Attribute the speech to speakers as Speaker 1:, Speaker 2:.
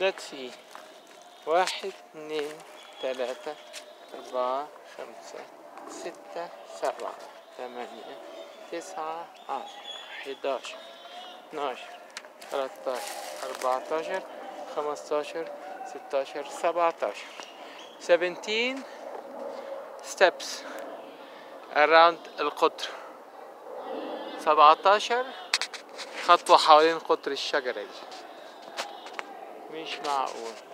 Speaker 1: see واحد اثنين ثلاثة أربعة خمسة ستة سبعة ثمانية تسعة عشرة حداشر اثناشر ثلاثة أربعتاشر خمستاشر ستاشر سبعتاشر. 17 steps around القطر. 17 خطوة حوالين قطر الشجرة دي. mich Mischmau.